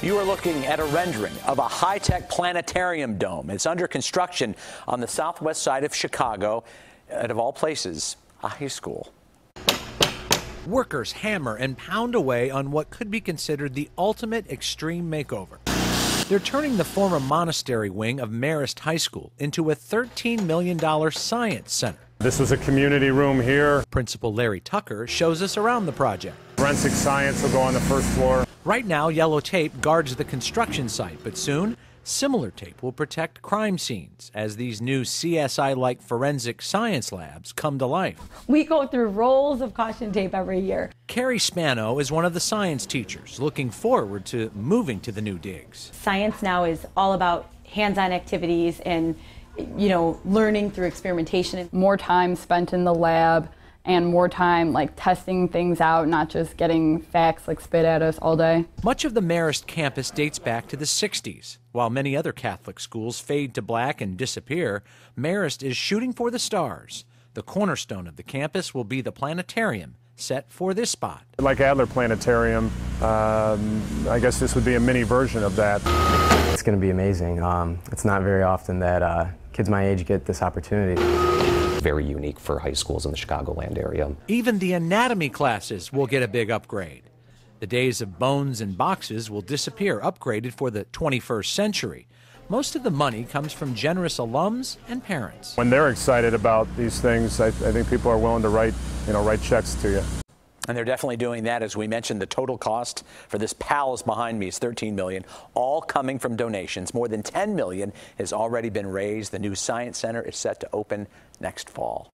You are looking at a rendering of a high tech planetarium dome. It's under construction on the southwest side of Chicago, and of all places, a high school. Workers hammer and pound away on what could be considered the ultimate extreme makeover. They're turning the former monastery wing of Marist High School into a $13 million science center. This was a community room here. Principal Larry Tucker shows us around the project. Forensic science will go on the first floor. Right now, yellow tape guards the construction site, but soon, similar tape will protect crime scenes as these new CSI like forensic science labs come to life. We go through rolls of caution tape every year. Carrie Spano is one of the science teachers looking forward to moving to the new digs. Science now is all about hands on activities and you know, learning through experimentation. More time spent in the lab and more time like testing things out, not just getting facts like spit at us all day. Much of the Marist campus dates back to the 60s. While many other Catholic schools fade to black and disappear, Marist is shooting for the stars. The cornerstone of the campus will be the planetarium set for this spot. Like Adler Planetarium, um, I guess this would be a mini version of that. It's going to be amazing. Um, it's not very often that uh, kids my age get this opportunity. Very unique for high schools in the Chicagoland area. Even the anatomy classes will get a big upgrade. The days of bones and boxes will disappear, upgraded for the 21st century. Most of the money comes from generous alums and parents. When they're excited about these things, I, I think people are willing to write, you know, write checks to you. And they're definitely doing that. As we mentioned, the total cost for this palace behind me is 13 million, all coming from donations. More than 10 million has already been raised. The new science center is set to open next fall.